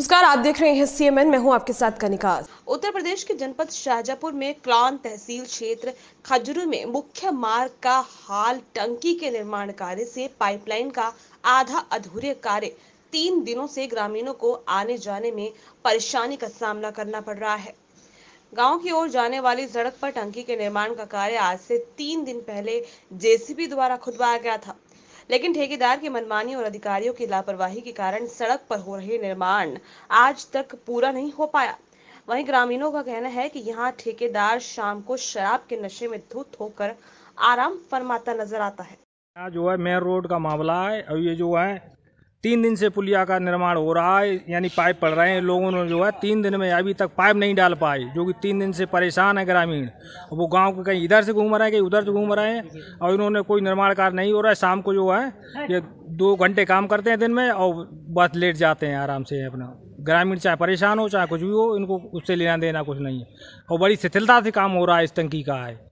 नमस्कार, आप देख रहे हैं सीएमएन मैं हूँ आपके साथ कनिका। उत्तर प्रदेश के जनपद शाहजहापुर में क्लॉन तहसील क्षेत्र खजूरू में मुख्य मार्ग का हाल टंकी के निर्माण कार्य से पाइपलाइन का आधा अधूरे कार्य तीन दिनों से ग्रामीणों को आने जाने में परेशानी का सामना करना पड़ रहा है। गाँव की ओर जाने वाली सड़क पर टंकी के निर्माण का कार्य आज से तीन दिन पहले जेसीबी द्वारा खुदवाया गया था। लेकिन ठेकेदार की मनमानी और अधिकारियों की लापरवाही के कारण सड़क पर हो रहे निर्माण आज तक पूरा नहीं हो पाया। वहीं ग्रामीणों का कहना है कि यहाँ ठेकेदार शाम को शराब के नशे में धुत होकर आराम फरमाता नज़र आता है। यहाँ जो है मेन रोड का मामला है, और ये जो है तीन दिन से पुलिया का निर्माण हो रहा है, यानी पाइप पड़ रहे हैं। लोगों ने जो है तीन दिन में अभी तक पाइप नहीं डाल पाए, जो कि तीन दिन से परेशान है ग्रामीण। वो गाँव के कहीं इधर से घूम रहे हैं, कहीं उधर से घूम रहे हैं, और इन्होंने कोई निर्माण कार्य नहीं हो रहा है। शाम को जो है, ये दो घंटे काम करते हैं दिन में, और बस लेट जाते हैं आराम से अपना। ग्रामीण चाहे परेशान हो, चाहे कुछ भी हो, इनको उससे लेना देना कुछ नहीं है। और बड़ी शिथिलता से काम हो रहा है इस टंकी का है।